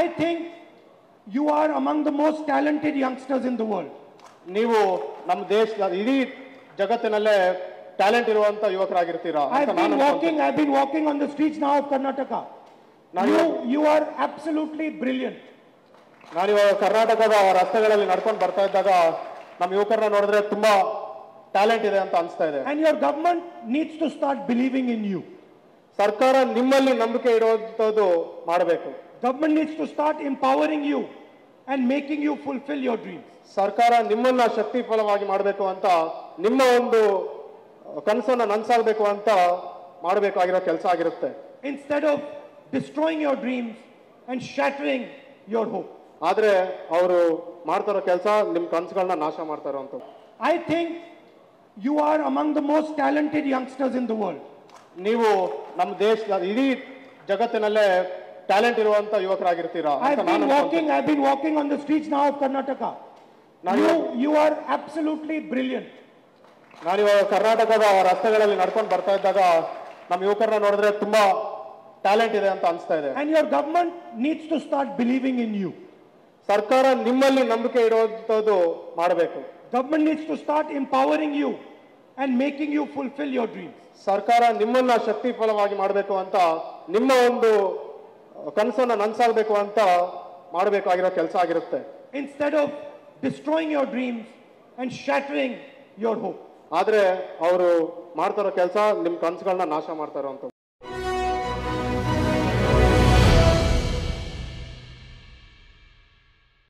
I think you are among the most talented youngsters in the world ನೀವು ನಮ್ಮ ದೇಶದ ಇಡೀ ಜಗತ್ತಿನಲ್ಲೇ ಟ್ಯಾಲೆಂಟ್ ಇರುವಂತ ಯುವಕರಾಗಿರ್ತೀರಾ walking I walking on the streets ನಾವ್ Karnataka you you are absolutely brilliant ನಾನು ಕರ್ನಾಟಕದ ರಸ್ತೆಗಳಲ್ಲಿ ನಡ್ಕೊಂಡು ಬರ್ತಾ ಇದ್ದಾಗ ನಮ್ಮ ಯುವಕರನ್ನ ನೋಡಿದ್ರೆ ತುಂಬಾ ಟ್ಯಾಲೆಂಟ್ ಇದೆ ಅಂತ ಅನಿಸ್ತಾ ಇದೆ. And your government needs to start believing in you ಸರ್ಕಾರ ನಿಮ್ಮಲ್ಲಿ ನಂಬಿಕೆ ಇಡುವಂತದ್ದು ಮಾಡಬೇಕು. Government needs to start empowering you and making you fulfill your dreams. ಸರ್ಕಾರ ನಿಮ್ಮನ್ನ ಶಕ್ತಿಫಲವಾಗಿ ಮಾಡಬೇಕು ಅಂತ ನಿಮ್ಮ ಒಂದು ಕನಸನ್ನ ನನ್ಸಾಗಬೇಕು ಅಂತ ಮಾಡಬೇಕಾಗಿರೋ ಕೆಲಸ ಆಗಿರುತ್ತೆ Instead of destroying your dreams and shattering your hope. ಆದ್ರೆ ಅವರು ಮಾಡ್ತಾರೋ ಕೆಲಸ ನಿಮ್ ಕನಸುಗಳನ್ನ ನಾಶ ಮಾಡ್ತಾ ಇರೋಂಥದ್ದು I think you are among the most talented youngsters in the world. ನೀವು ನಮ್ಮ ದೇಶದ ಇಡೀ ಜಗತ್ತಿನಲ್ಲೇ ಟ್ಯಾಲೆಂಟ್ ಇರುವಂತ ಯುವಕರಾಗಿರ್ತೀರಾ ನಾನು ಕರ್ನಾಟಕದ ರಸ್ತೆಗಳಲ್ಲಿ ನಡ್ಕೊಂಡು ಬರ್ತಾ ಇದ್ದಾಗ ನಮ್ಮ ಯುವಕರನ್ನ ನೋಡಿದ್ರೆ ತುಂಬಾ ಟ್ಯಾಲೆಂಟ್ ಇದೆ ಅಂತ ಅನಿಸ್ತಾ ಇದೆ. Your government needs to start believing in you ಸರ್ಕಾರ ನಿಮ್ಮಲ್ಲಿ ನಂಬಿಕೆ ಇಡುವಂತದ್ದು ಮಾಡಬೇಕು. Government needs to start empowering you and making you fulfil your dream ಸರ್ಕಾರ ನಿಮ್ಮನ್ನ ಶಕ್ತಿ ಫಲವಾಗಿ ಮಾಡಬೇಕು ಅಂತ ನಿಮ್ಮ ಒಂದು ಕನಸನ್ನ ನನ್ಸಾಗಬೇಕು ಅಂತ ಮಾಡಬೇಕಾಗಿರೋ ಕೆಲಸ ಆಗಿರುತ್ತೆ. Instead of destroying your dreams and shattering your hope ಆದರೆ ಅವರು ಮಾಡ್ತಾರೋ ಕೆಲಸ ನಿಮ್ಮ ಕನಸುಗಳನ್ನ ನಾಶ ಮಾಡ್ತಾರೋ ಇರೋಂಥದ್ದು